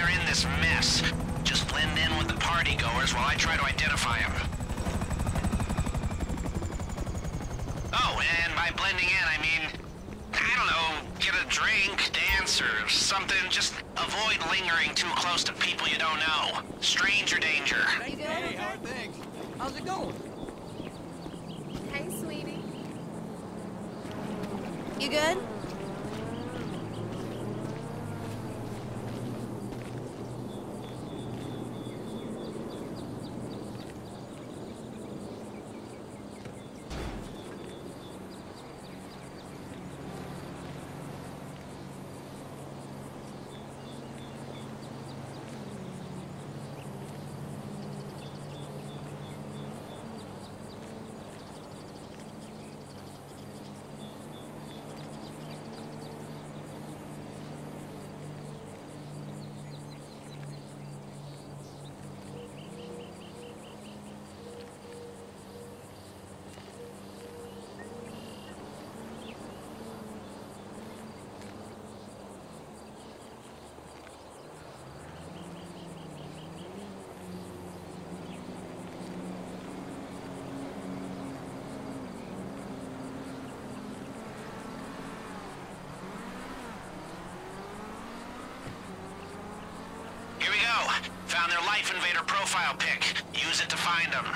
we're in this mess. Just blend in with the partygoers while I try to identify them. Oh, and by blending in, I mean, I don't know, get a drink, dance, or something. Just avoid lingering too close to people you don't know. Stranger danger. Hey, how are things? How's it going? Hey, sweetie. You good? Found their Lifeinvader profile pic. Use it to find them.